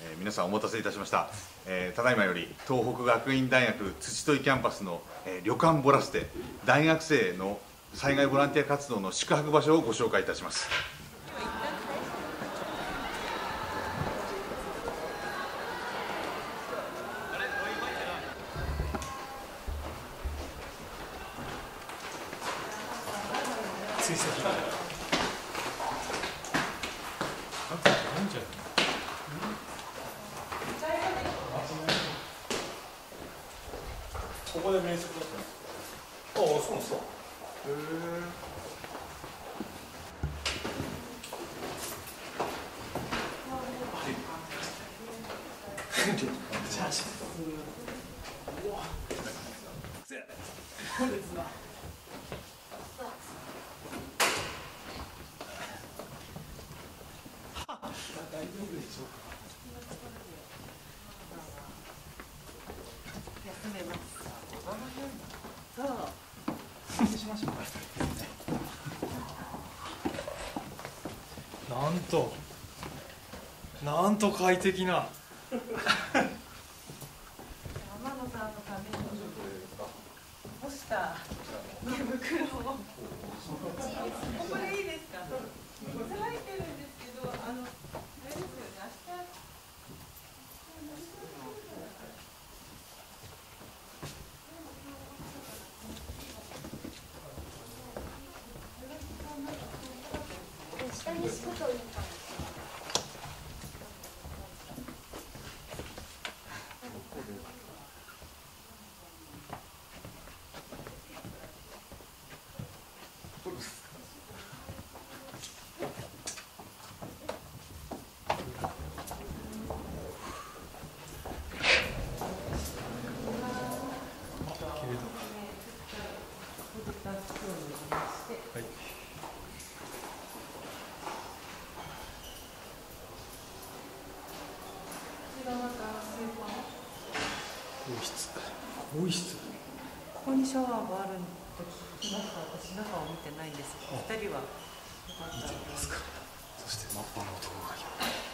え皆さんお待たせいたしました、えーただいまより東北学院大学土問キャンパスの、えー旅館ボラステ大学生の災害ボランティア活動の宿泊場所をご紹介いたします。追跡ここで面接だったああそうなんですかへえ じゃあうわそうですな大大丈夫でしょうか休めます。そう。失礼しましょうかなんとなんと快適な天野さんのために干した寝袋を。これいいですか。水入ってるんですけど、あのあれですよね。明日。下に敷くといいかも。はい。更衣室。更衣室。ここにシャワーがある時、なんか私中を見てないんですけど、二人は。見てみますか。そしてマッパの男がいる